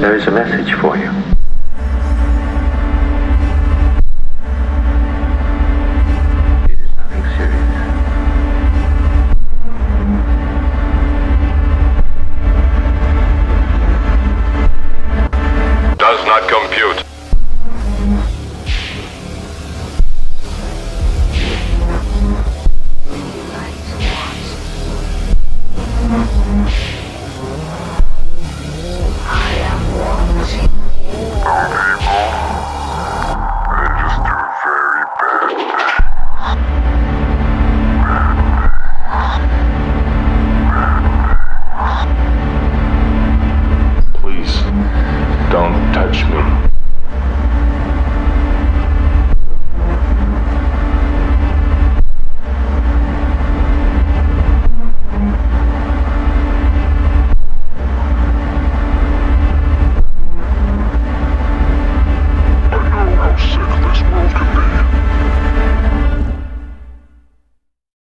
There is a message for you.